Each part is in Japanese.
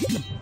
you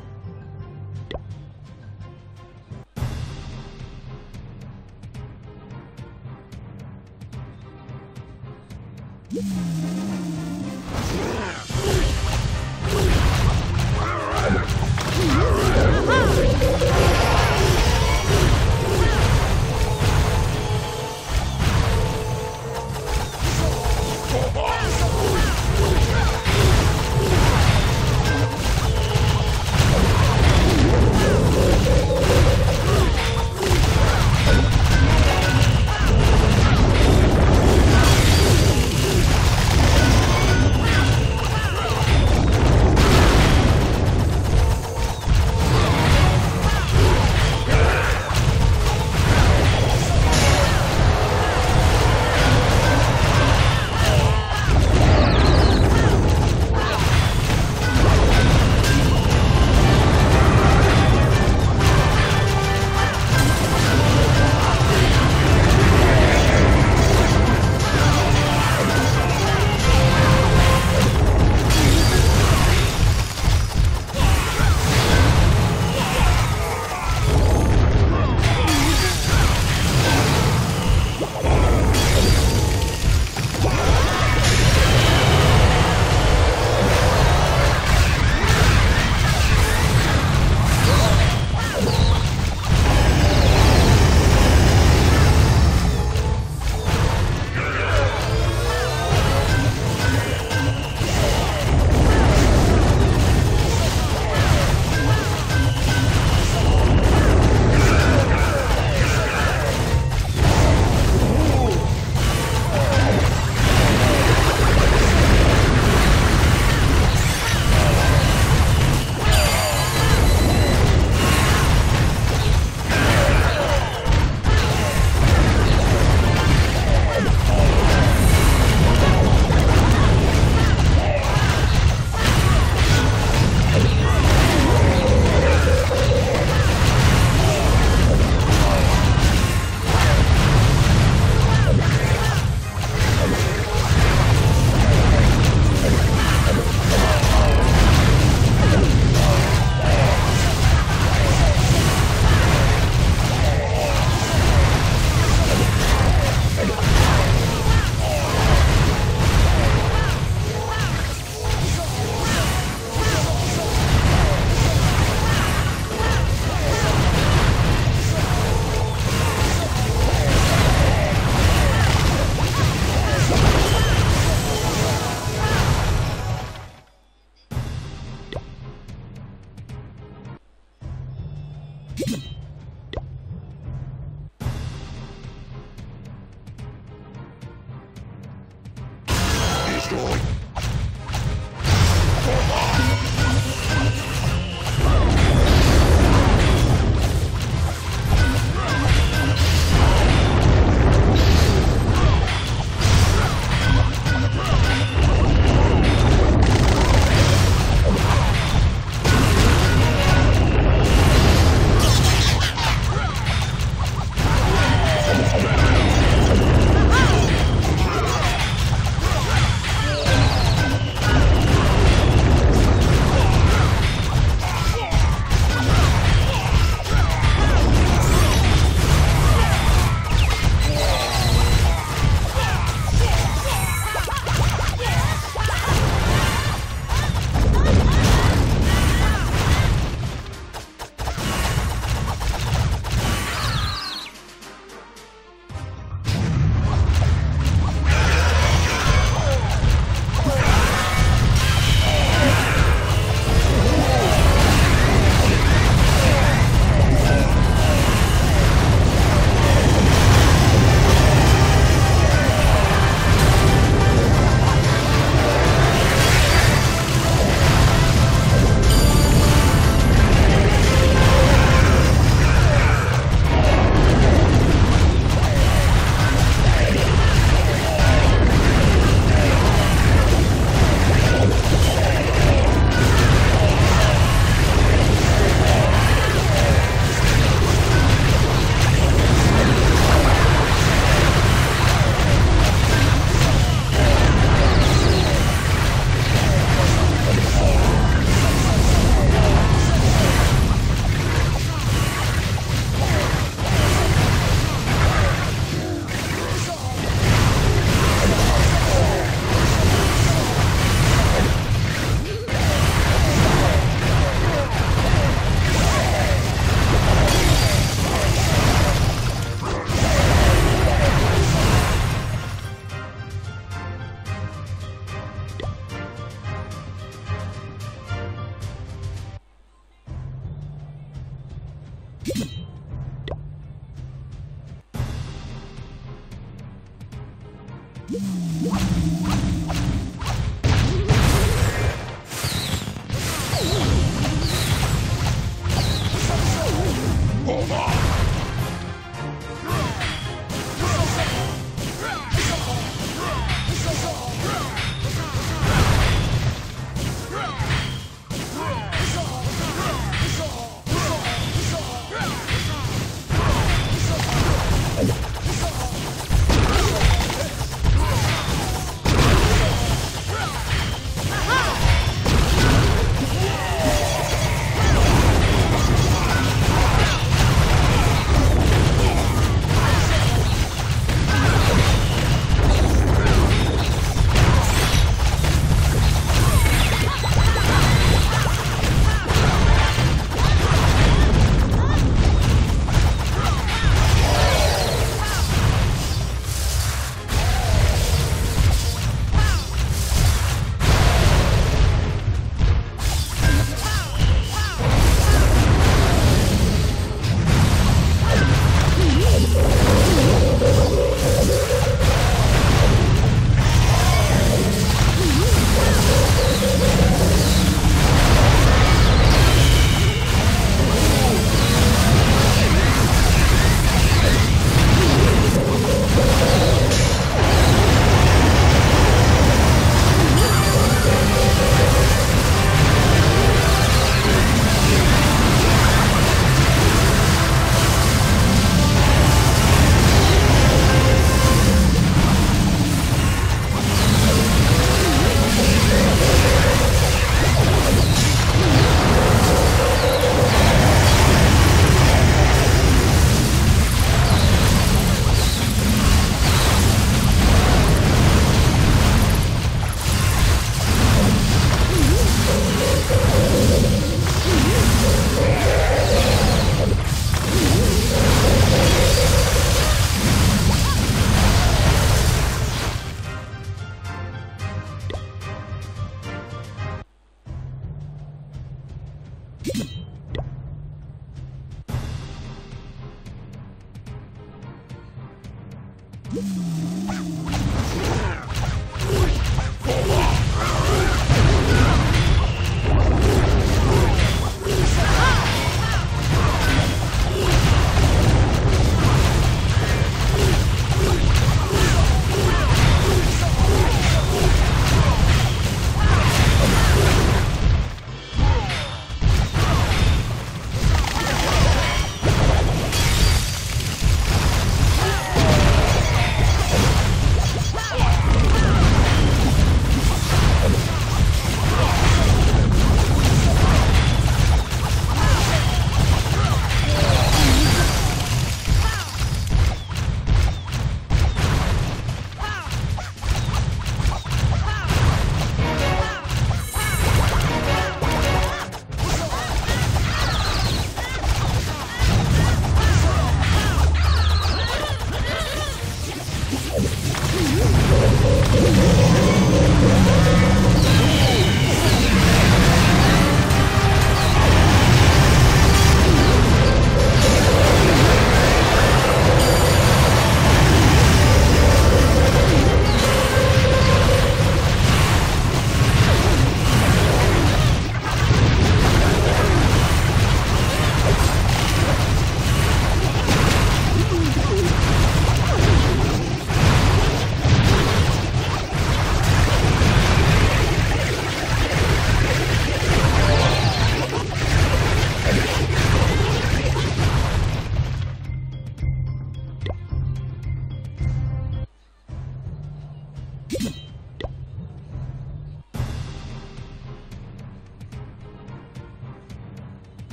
What?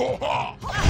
Ha ha!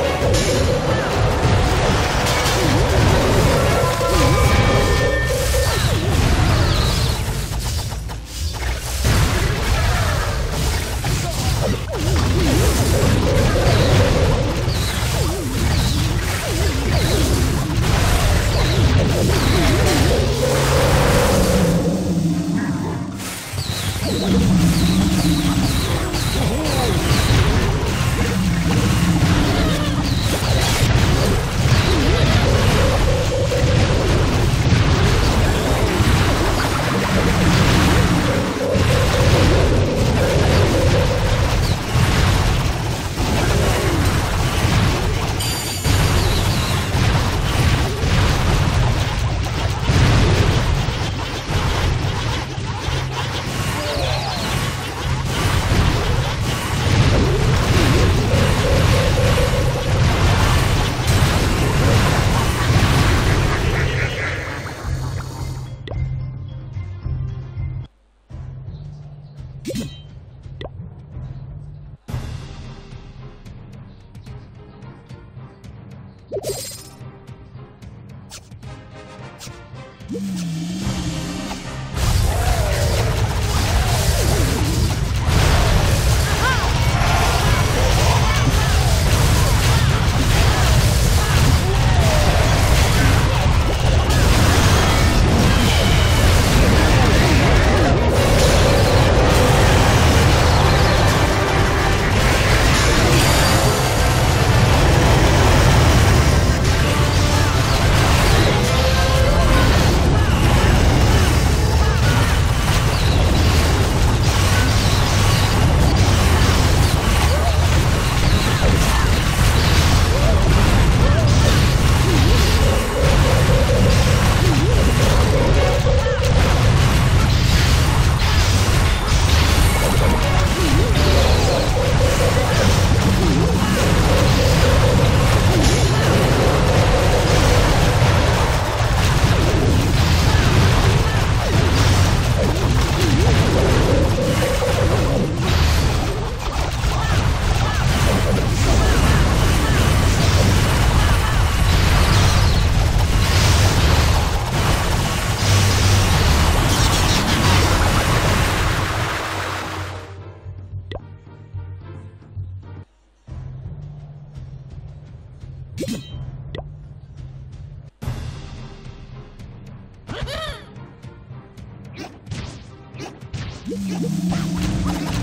Música